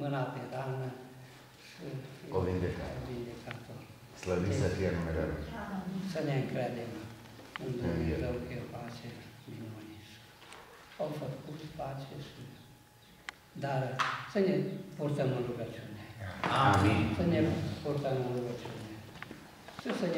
mâna pe da, rană și O vindecat. a. Slăvit să fie numele Lui. Să ne încredem în Dumnezeu că El face minuni. Au făcut pace și... Dar să ne purtăm în rugăciune. Amin. Să ne purtăm în rugăciune. Și să ne